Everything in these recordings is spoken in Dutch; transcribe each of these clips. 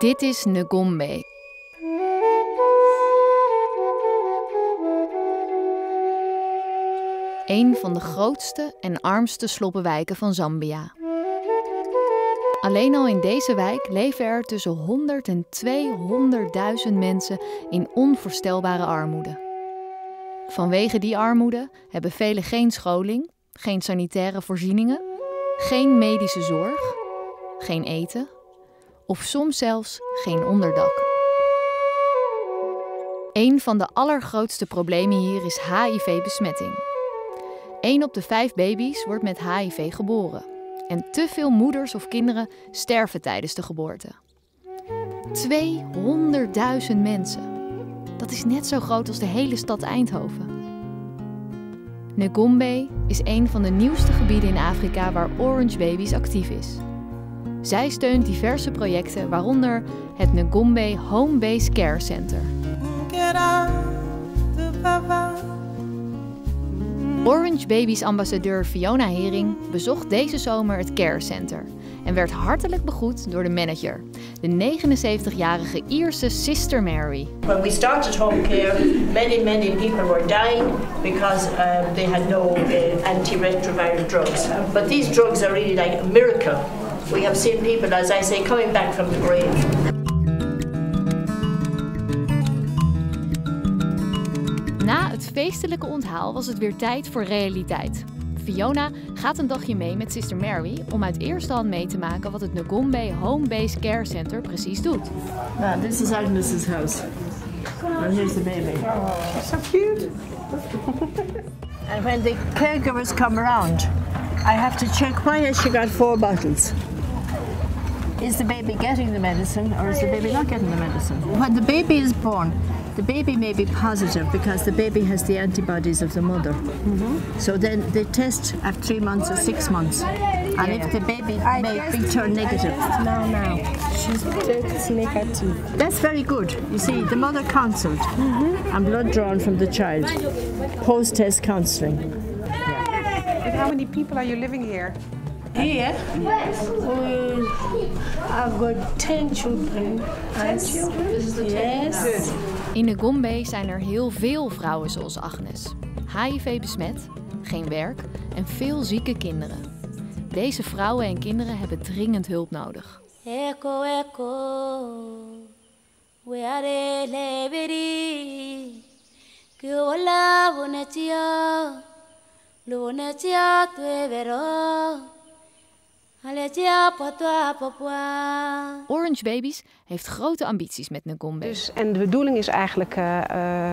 Dit is Ngombe. Een van de grootste en armste sloppenwijken van Zambia. Alleen al in deze wijk leven er tussen 100 en 200.000 mensen in onvoorstelbare armoede. Vanwege die armoede hebben velen geen scholing, geen sanitaire voorzieningen, geen medische zorg, geen eten of soms zelfs geen onderdak. Een van de allergrootste problemen hier is HIV-besmetting. 1 op de 5 baby's wordt met HIV geboren. En te veel moeders of kinderen sterven tijdens de geboorte. 200.000 mensen. Dat is net zo groot als de hele stad Eindhoven. Ngombe is een van de nieuwste gebieden in Afrika waar Orange Babies actief is. Zij steunt diverse projecten, waaronder het Ngombe Home Base Care Center. Orange Babies ambassadeur Fiona Hering bezocht deze zomer het Care Center en werd hartelijk begroet door de manager, de 79-jarige Ierse Sister Mary. When we started home care, many, many people were dying because uh, they had no uh, antiretroviral drugs. But these drugs are really like a miracle. We have seen people, as I say, coming back from the grave. Na het feestelijke onthaal was het weer tijd voor realiteit. Fiona gaat een dagje mee met Sister Mary om uit eerste hand mee te maken wat het Ngombe Home Base Care Center precies doet. Now, this is Agnes's house. And here's the baby. So cute. And when the caregivers come around, I have to check why has she got four bottles? Is the baby getting the medicine or is the baby not getting the medicine? When the baby is born, the baby may be positive because the baby has the antibodies of the mother. Mm-hmm. So then they test at three months or six months. And if the baby may return negative, No, no. She's just negative. that's very good. You see, the mother counseled mm-hmm. and blood drawn from the child. Post test counseling. And how many people are you living here? Here, we have got 10 children. 10 children? Yes. In Ngombe zijn er heel veel vrouwen zoals Agnes. HIV besmet, geen werk en veel zieke kinderen. Deze vrouwen en kinderen hebben dringend hulp nodig. Echo, echo, we are leberi, kiola bonetia, lunetia tuevero. Orange Babies heeft grote ambities met Ngombe. Dus, en de bedoeling is eigenlijk eh,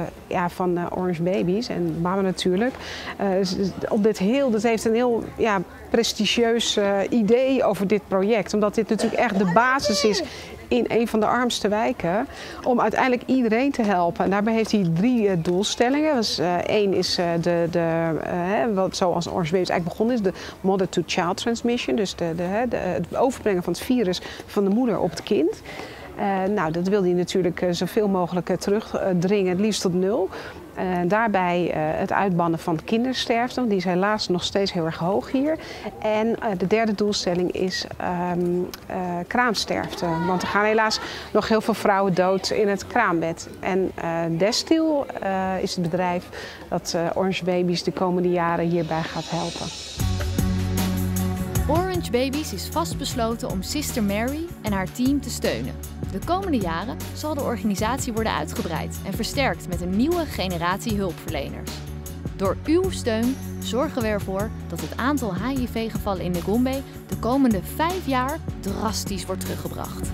eh, ja, van eh, Orange Babies en mama natuurlijk. eh, is- is- op dit heel, dat heeft een heel ja, prestigieus eh, idee over dit project. Omdat dit natuurlijk echt de basis is in een van de armste wijken. Om uiteindelijk iedereen te helpen. En daarbij heeft hij drie eh, doelstellingen. Dus, Eén is eh, de, de, eh, wat zoals Orange Babies eigenlijk begonnen is, de mother-to-child transmission. Dus de, de, de, het overbrengen van het virus van de moeder op het kind. Eh, nou, dat wil hij natuurlijk eh, zoveel mogelijk eh, terugdringen, het liefst tot nul. Daarbij het uitbannen van kindersterfte, want die is helaas nog steeds heel erg hoog hier. En de derde doelstelling is eh, kraamsterfte. Want er gaan helaas nog heel veel vrouwen dood in het kraambed. En Destil eh, is het bedrijf dat Orange Babies de komende jaren hierbij gaat helpen. Orange Babies is vastbesloten om Sister Mary en haar team te steunen. De komende jaren zal de organisatie worden uitgebreid en versterkt met een nieuwe generatie hulpverleners. Door uw steun zorgen we ervoor dat het aantal HIV-gevallen in Ngombe de komende vijf jaar drastisch wordt teruggebracht.